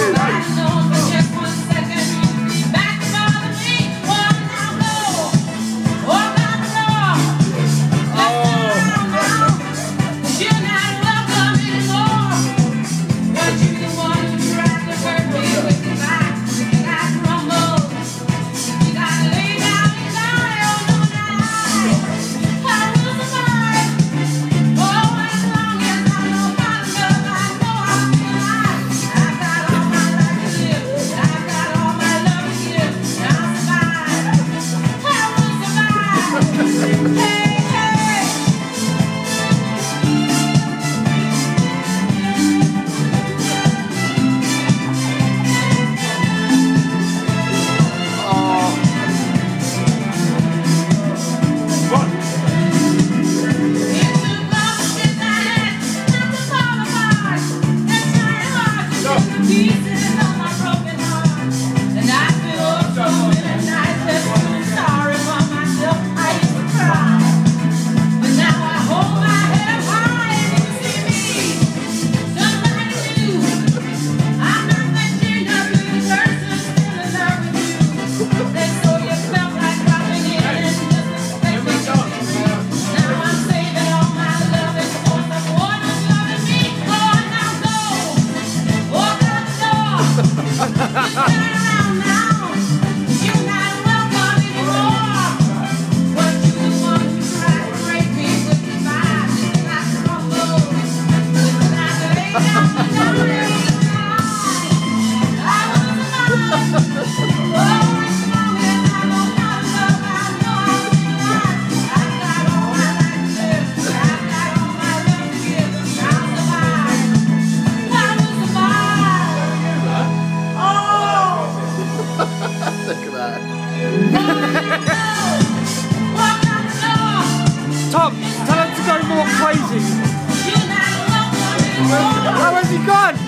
Ha Tom, tell him to go more crazy. How has he gone?